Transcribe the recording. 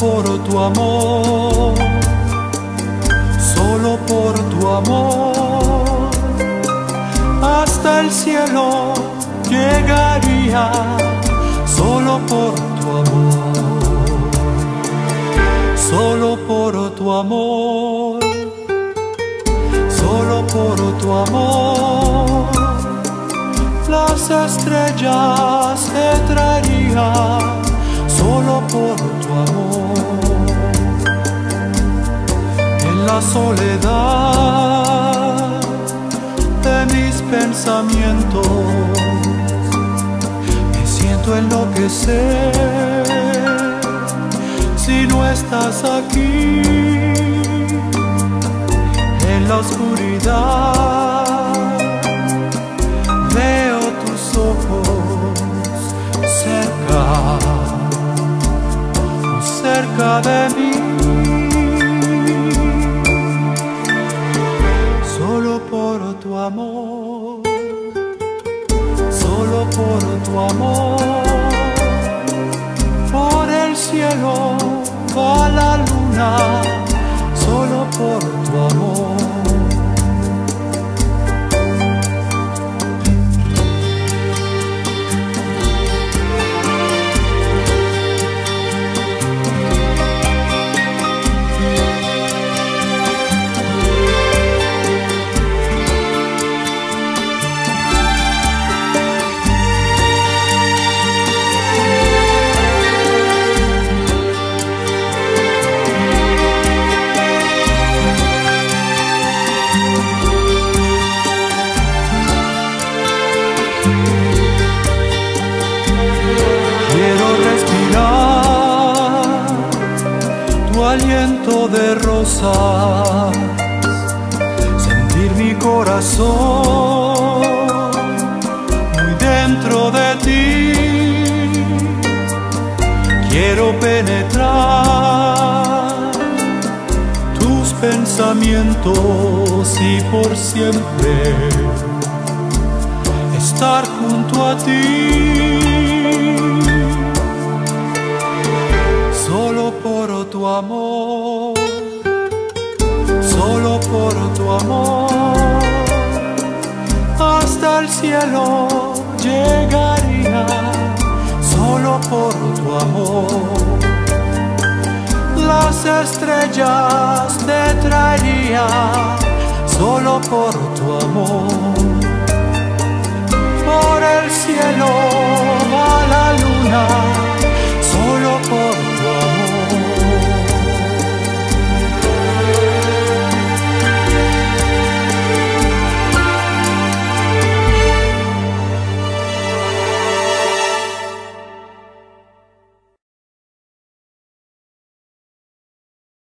por tu amor, solo por tu amor, hasta el cielo llegaría, solo por tu amor, solo por tu amor, solo por tu amor, las estrellas te traería, solo por tu amor, en la soledad de mis pensamientos me siento enloquecer si no estás aquí. En la oscuridad cerca de mí. Solo por tu amor solo por tu amor. Por el cielo va la luna solo por tu aliento de rosas, sentir mi corazón muy dentro de ti. Quiero penetrar tus pensamientos y por siempre estar junto a ti. Tu amor, solo por tu amor, hasta el cielo llegaría, solo por tu amor. Las estrellas te traería, solo por tu amor por el cielo